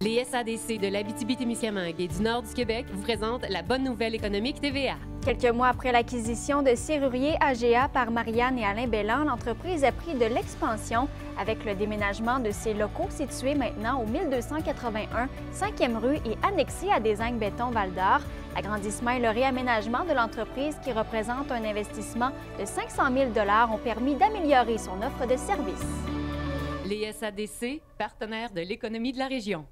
Les SADC de l'Abitibi-Témiscamingue et du nord du Québec vous présentent la bonne nouvelle économique TVA. Quelques mois après l'acquisition de Serrurier AGA par Marianne et Alain Bellan, l'entreprise a pris de l'expansion avec le déménagement de ses locaux situés maintenant au 1281 5e rue et annexés à Design Béton Val-d'Or. L'agrandissement et le réaménagement de l'entreprise, qui représente un investissement de 500 000 ont permis d'améliorer son offre de services. Les SADC, partenaires de l'économie de la région.